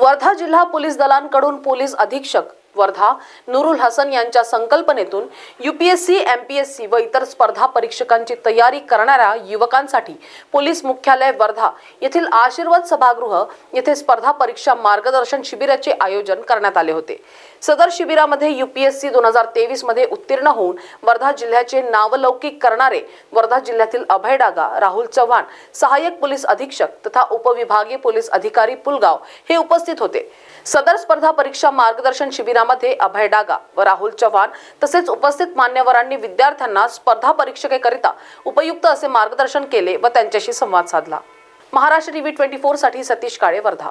वर्धा जिल्हा पोलीस दलांकडून पोलीस अधीक्षक स्पर्धा नुरुल हसन यांच्या संकल्पनेतून युपीएससी एमपीएससी व इतर स्पर्धा परीक्षकांची तयारी करणाऱ्या युवकांसाठी पोलीस मुख्यालय वर्धा येथील आशीर्वाद सभागृह येथे स्पर्धा परीक्षा मार्गदर्शन शिबिराचे आयोजन करण्यात आले होते. सदर शिबिरामध्ये युपीएससी दोन हजार तेवीसमध्ये उत्तीर्ण होऊन वर्धा जिल्ह्याचे नावलौकिक करणारे वर्धा जिल्ह्यातील अभय डागा राहुल चव्हाण सहाय्यक पोलीस अधीक्षक तथा उपविभागीय पोलीस अधिकारी पुलगाव हे उपस्थित होते. सदर स्पर्धा परीक्षा मार्गदर्शन शिबिरामध्ये अभय डागा व राहुल चव्हाण तसेच उपस्थित मान्यवरांनी विद्यार्थ्यांना स्पर्धा परीक्षेकरिता उपयुक्त असे मार्गदर्शन केले व त्यांच्याशी संवाद साधला. महाराष्ट्र टीव्ही ट्वेंटी फोरसाठी सतीश काळे वर्धा